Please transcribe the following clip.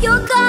You're gone.